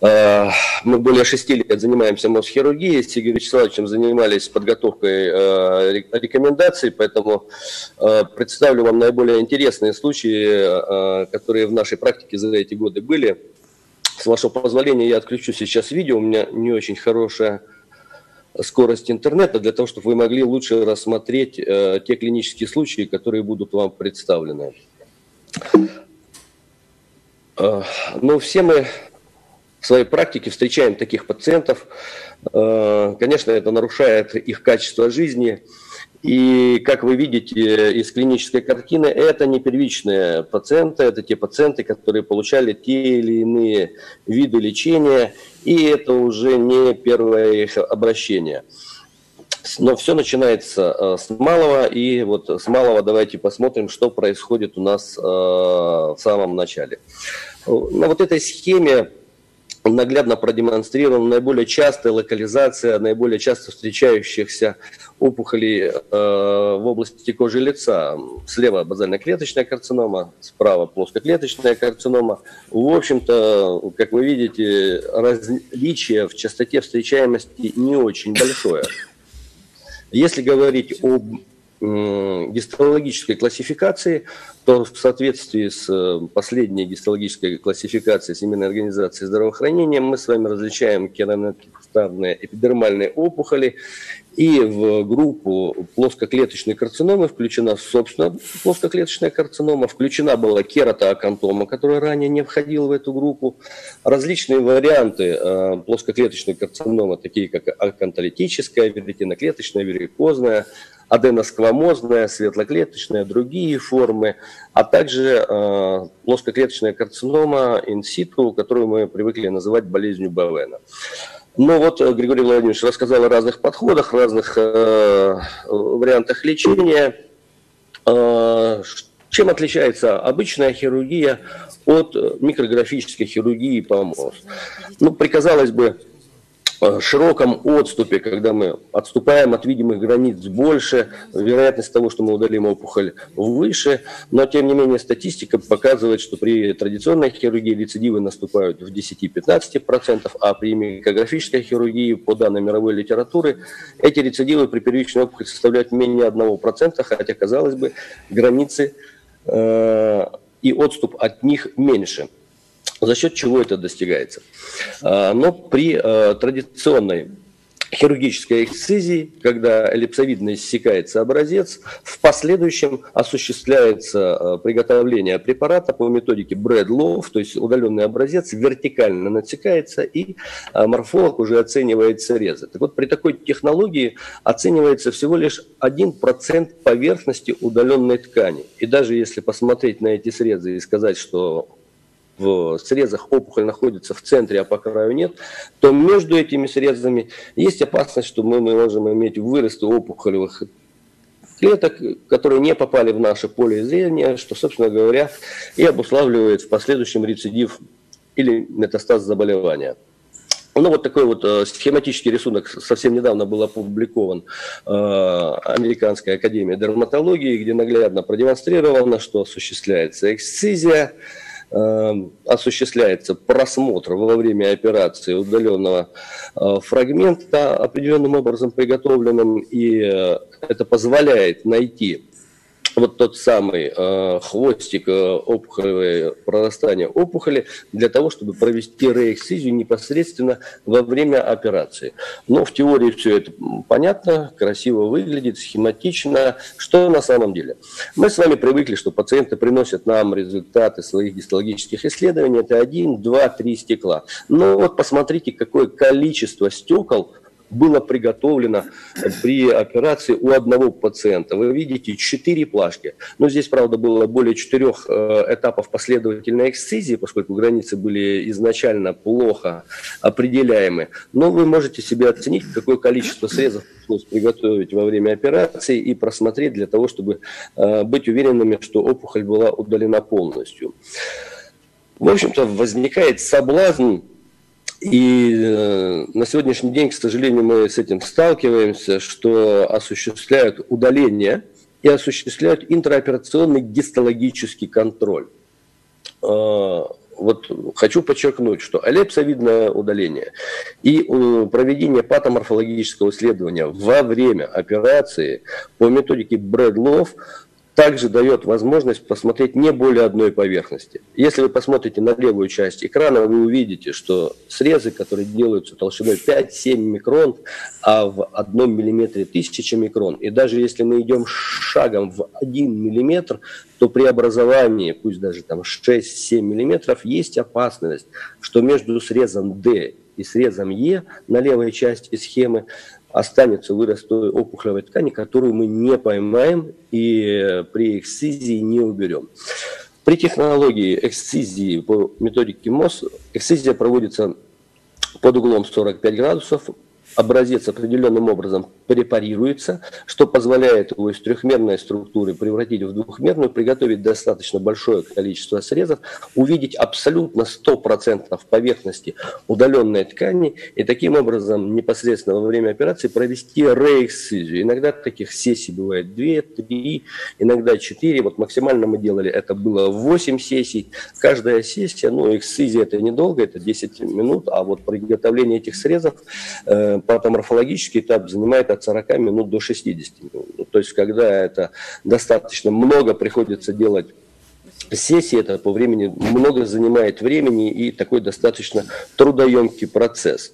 Э, мы более шести лет занимаемся мозгхирургией, с Игорем Вячеславовичем занимались подготовкой э, рекомендаций, поэтому э, представлю вам наиболее интересные случаи, которые в нашей практике за эти годы были. С вашего позволения я отключу сейчас видео, у меня не очень хорошая скорость интернета, для того, чтобы вы могли лучше рассмотреть те клинические случаи, которые будут вам представлены. Ну, все мы в своей практике встречаем таких пациентов. Э, конечно, это нарушает их качество жизни. И, как вы видите из клинической картины, это не первичные пациенты, это те пациенты, которые получали те или иные виды лечения, и это уже не первое их обращение. Но все начинается э, с малого, и вот с малого давайте посмотрим, что происходит у нас э, в самом начале. На вот этой схеме наглядно продемонстрирована наиболее частая локализация, наиболее часто встречающихся опухолей э, в области кожи лица. Слева базально-клеточная карцинома, справа плоскоклеточная карцинома. В общем-то, как вы видите, различие в частоте встречаемости не очень большое. Если говорить об гистологической классификации, то в соответствии с э, последней гистологической классификацией Всемирной организации здравоохранения мы с вами различаем керанокистарные эпидермальные опухоли, и в группу плоскоклеточной карциномы включена, собственно, плоскоклеточная карцинома, включена была кератоакантома, которая ранее не входила в эту группу. Различные варианты э, плоскоклеточной карциномы, такие как акантолитическая, веретиноклеточная, верикозная, аденосквамозная, светлоклеточная, другие формы, а также э, плоскоклеточная карцинома инситу, которую мы привыкли называть болезнью Бавена. Ну вот э, Григорий Владимирович рассказал о разных подходах, разных э, вариантах лечения. Э, чем отличается обычная хирургия от микрографической хирургии по МОЗ? Ну, приказалось бы, Э, широком отступе, когда мы отступаем от видимых границ больше, вероятность того, что мы удалим опухоль выше, но тем не менее статистика показывает, что при традиционной хирургии рецидивы наступают в 10-15%, а при микрографической хирургии, по данным мировой литературы, эти рецидивы при первичной опухоли составляют менее 1%, хотя, казалось бы, границы э, и отступ от них меньше. За счет чего это достигается? А, но при а, традиционной хирургической эксцизии, когда эллипсовидно иссякается образец, в последующем осуществляется а, приготовление препарата по методике Брэдлоу, то есть удаленный образец вертикально натекается, и морфолог уже оценивает срезы. Так вот, при такой технологии оценивается всего лишь 1% поверхности удаленной ткани. И даже если посмотреть на эти срезы и сказать, что в срезах опухоль находится в центре, а по краю нет, то между этими срезами есть опасность, что мы, мы можем иметь выросты опухолевых клеток, которые не попали в наше поле зрения, что, собственно говоря, и обуславливает в последующем рецидив или метастаз заболевания. Ну, вот такой вот э, схематический рисунок совсем недавно был опубликован э, Американской академией дерматологии, где наглядно продемонстрировано, что осуществляется эксцизия, осуществляется просмотр во время операции удаленного э, фрагмента определенным образом приготовленным, и э, это позволяет найти вот тот самый э, хвостик э, опухолевой прорастания опухоли для того, чтобы провести реэксизию непосредственно во время операции. Но в теории все это понятно, красиво выглядит, схематично. Что на самом деле? Мы с вами привыкли, что пациенты приносят нам результаты своих гистологических исследований. Это один, два, три стекла. Но вот посмотрите, какое количество стекол было приготовлено при операции у одного пациента. Вы видите четыре плашки. Но здесь, правда, было более четырех э, этапов последовательной эксцизии, поскольку границы были изначально плохо определяемы. Но вы можете себе оценить, какое количество срезов пришлось приготовить во время операции и просмотреть для того, чтобы э, быть уверенными, что опухоль была удалена полностью. В общем-то, возникает соблазн и э, на сегодняшний день, к сожалению, мы с этим сталкиваемся, что осуществляют удаление и осуществляют интраоперационный гистологический контроль. Э, вот хочу подчеркнуть, что аллепсовидное удаление и проведение патоморфологического исследования во время операции по методике Брэдлов также дает возможность посмотреть не более одной поверхности. Если вы посмотрите на левую часть экрана, вы увидите, что срезы, которые делаются толщиной 5-7 микрон, а в одном миллиметре 1000 микрон, и даже если мы идем шагом в 1 миллиметр, то при образовании, пусть даже там 6-7 миллиметров, есть опасность, что между срезом D и срезом Е на левой части схемы останется вырос опухолевой ткани, которую мы не поймаем и при эксцизии не уберем. При технологии эксцизии по методике МОС эксцизия проводится под углом 45 градусов образец определенным образом препарируется, что позволяет его из трехмерной структуры превратить в двухмерную, приготовить достаточно большое количество срезов, увидеть абсолютно 100% поверхности удаленной ткани и таким образом непосредственно во время операции провести реэксцизию. Иногда таких сессий бывает 2, 3, иногда 4. Вот максимально мы делали, это было 8 сессий. Каждая сессия, ну, эксцизия это недолго, это 10 минут, а вот приготовление этих срезов э, патоморфологический этап занимает от 40 минут до 60 минут. Ну, то есть, когда это достаточно много приходится делать сессии, это по времени много занимает времени и такой достаточно трудоемкий процесс.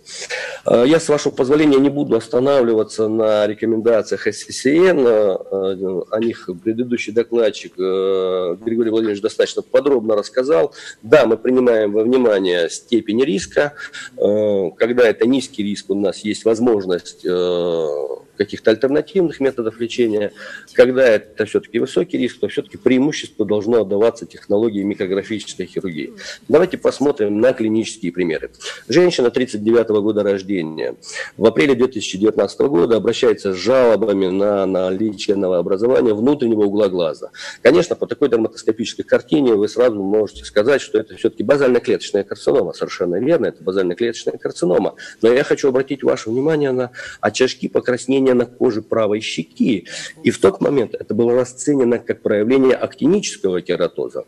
А, я, с вашего позволения, не буду останавливаться на рекомендациях СССН, а, о них предыдущий докладчик э, Григорий Владимирович достаточно подробно рассказал. Да, мы принимаем во внимание степень риска. Э, когда это низкий риск, у нас есть возможность э, каких-то альтернативных методов лечения. Когда это все-таки высокий риск, то все-таки преимущество должно отдаваться технологии микрографической хирургии. Давайте посмотрим на клинические примеры. Женщина 39 -го года рождения в апреле 2019 года обращается с жалобами на наличие новообразования внутреннего угла глаза. Конечно, по такой дерматоскопической картине вы сразу можете сказать, что это все-таки базально-клеточная карцинома. Совершенно верно, это базально-клеточная карцинома. Но я хочу обратить ваше внимание на очажки покраснения покраснение на коже правой щеки. И в тот момент это было расценено как проявление актинического кератоза.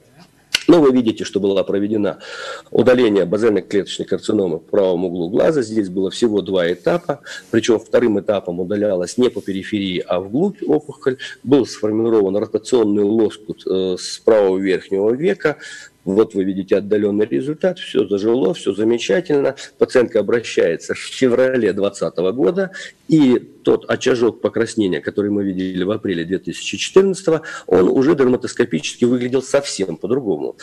Но вы видите, что была проведена удаление базальной клеточной карциномы в правом углу глаза. Здесь было всего два этапа. Причем вторым этапом удалялась не по периферии, а вглубь опухоль. Был сформирован ротационный лоскут э, с правого верхнего века. Вот вы видите отдаленный результат, все зажило, все замечательно. Пациентка обращается в феврале 2020 года, и тот очажок покраснения, который мы видели в апреле 2014, он уже дерматоскопически выглядел совсем по-другому.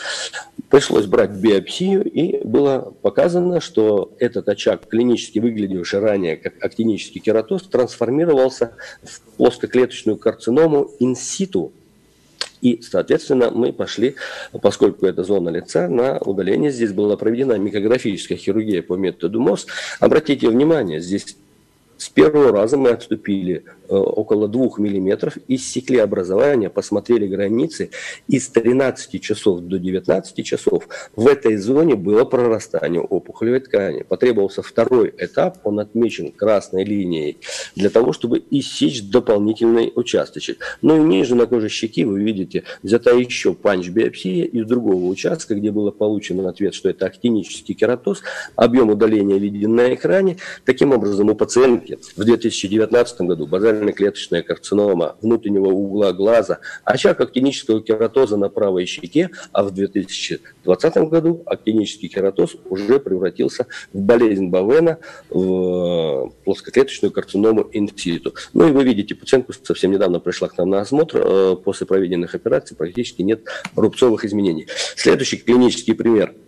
Пришлось брать биопсию, и было показано, что этот очаг, клинически выглядевший ранее как актинический кератоз, трансформировался в плоскоклеточную карциному инситу и, соответственно, мы пошли, поскольку это зона лица, на удаление. Здесь была проведена микрографическая хирургия по методу МОС. Обратите внимание, здесь с первого раза мы отступили э, около 2 миллиметров, иссекли образование, посмотрели границы. Из 13 часов до 19 часов в этой зоне было прорастание опухолевой ткани. Потребовался второй этап, он отмечен красной линией, для того, чтобы иссечь дополнительный участочек. Ну и ниже на коже щеки вы видите взята еще панч-биопсия из другого участка, где было получено ответ, что это актинический кератоз. Объем удаления виден на экране. Таким образом, у пациентки в 2019 году базальная клеточная карцинома внутреннего угла глаза, очаг актинического кератоза на правой щеке, а в 2020 году актинический кератоз уже превратился в болезнь Бавена, в плоскоклеточную карциному инситу. Ну и вы видите, пациентка совсем недавно пришла к нам на осмотр, э, после проведенных операций практически нет рубцовых изменений. Следующий клинический пример –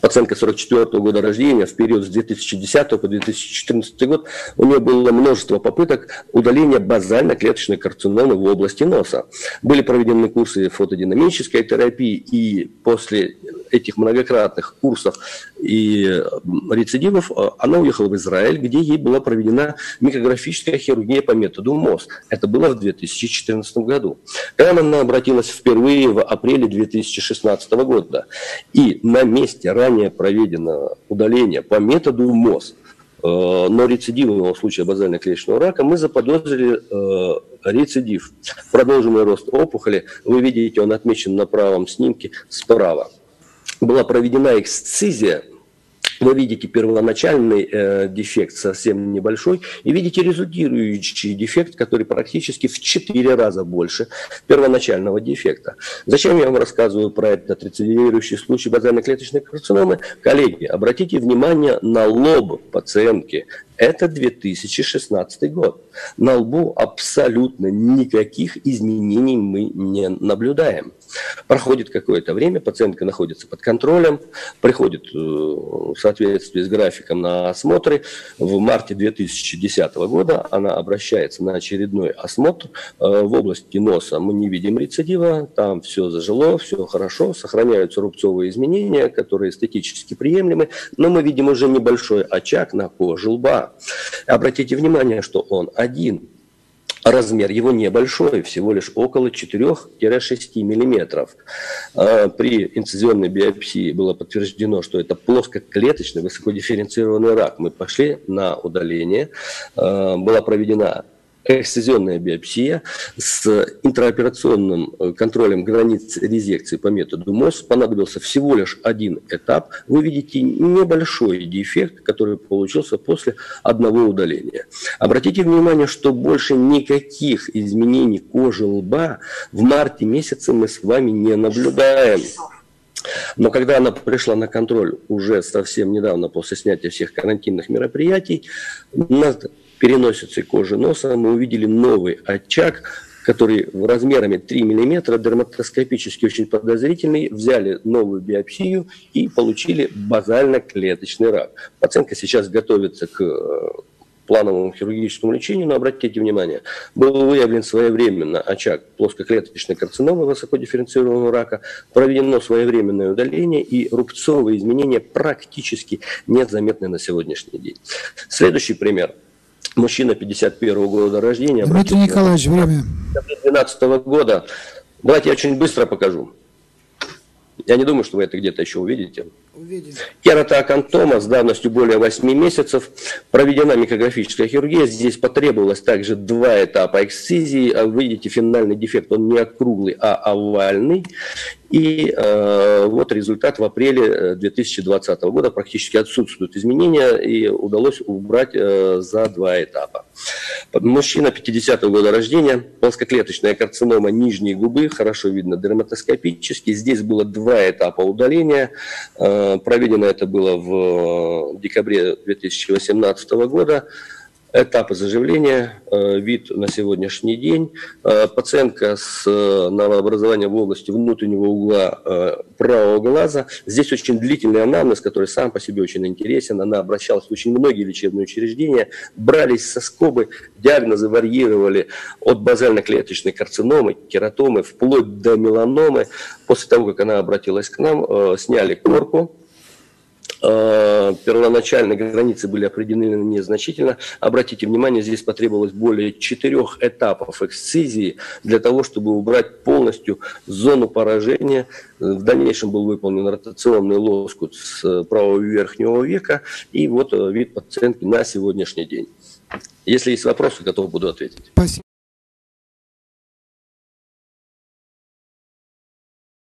пациентка 44 -го года рождения, в период с 2010 по 2014 год, у нее было множество попыток удаления базально-клеточной карциномы в области носа. Были проведены курсы фотодинамической терапии, и после этих многократных курсов и рецидивов э, она уехала в Израиль, где ей была проведена микрографическая хирургия по методу МОС. Это было в 2014 году. К нам она обратилась впервые в апреле 2016 года. И на месте ранее проведенного удаления по методу МОС, э, но рецидивного случая базально-клеточного рака мы заподозрили э, рецидив. Продолженный рост опухоли, вы видите, он отмечен на правом снимке справа. Была проведена эксцизия вы видите первоначальный э, дефект совсем небольшой и видите результирующий дефект, который практически в 4 раза больше первоначального дефекта. Зачем я вам рассказываю про этот рецидивирующий случай базально-клеточной карциномы? Коллеги, обратите внимание на лоб пациентки. Это 2016 год. На лбу абсолютно никаких изменений мы не наблюдаем. Проходит какое-то время, пациентка находится под контролем, приходит э, в соответствии с графиком на осмотры. В марте 2010 года она обращается на очередной осмотр. Э, в области носа мы не видим рецидива, там все зажило, все хорошо, сохраняются рубцовые изменения, которые эстетически приемлемы, но мы видим уже небольшой очаг на коже лба, Обратите внимание, что он один. Размер его небольшой, всего лишь около 4-6 миллиметров. А, при инцизионной биопсии было подтверждено, что это плоскоклеточный высокодифференцированный рак. Мы пошли на удаление. А, была проведена эксцизионная биопсия с интраоперационным э, контролем границ резекции по методу МОС понадобился всего лишь один этап. Вы видите небольшой дефект, который получился после одного удаления. Обратите внимание, что больше никаких изменений кожи лба в марте месяце мы с вами не наблюдаем. Но когда она пришла на контроль уже совсем недавно после снятия всех карантинных мероприятий, переносицей кожи носа мы увидели новый очаг, который размерами 3 мм, дерматоскопически очень подозрительный, взяли новую биопсию и получили базально-клеточный рак. Пациентка сейчас готовится к э, плановому хирургическому лечению, но обратите внимание, был выявлен своевременно очаг плоскоклеточной карциномы высокодифференцированного рака, проведено своевременное удаление и рубцовые изменения практически незаметны на сегодняшний день. Следующий пример – мужчина 51 года рождения. Дмитрий Николаевич, время. 12 года. Давайте я очень быстро покажу. Я не думаю, что вы это где-то еще увидите. Увидим. Кератоакантома с давностью более 8 месяцев. Проведена микрографическая хирургия. Здесь потребовалось также два этапа эксцизии. А вы видите, финальный дефект, он не округлый, а овальный. И э, вот результат в апреле 2020 э, года. Практически отсутствуют изменения и удалось убрать э, за два этапа. Мужчина 50 -го года рождения, плоскоклеточная карцинома нижней губы, хорошо видно дерматоскопически. Здесь было два этапа удаления. Э, проведено это было в декабре 2018 года этапы заживления, э, вид на сегодняшний день. Э, пациентка с э, новообразованием в области внутреннего угла правого глаза. Здесь очень длительный анамнез, который сам по себе очень интересен. Она обращалась в очень многие лечебные учреждения, брались со скобы, диагнозы варьировали от базально-клеточной карциномы, кератомы, вплоть до меланомы. После того, как она обратилась к нам, сняли корку, первоначально границы были определены незначительно. Обратите внимание, здесь потребовалось более четырех этапов эксцизии для того, чтобы убрать полностью зону поражения. В дальнейшем был выполнен ротационный лоскут с правого верхнего века. И вот э, вид пациентки на сегодняшний день. Если есть вопросы, готов буду ответить. Спасибо.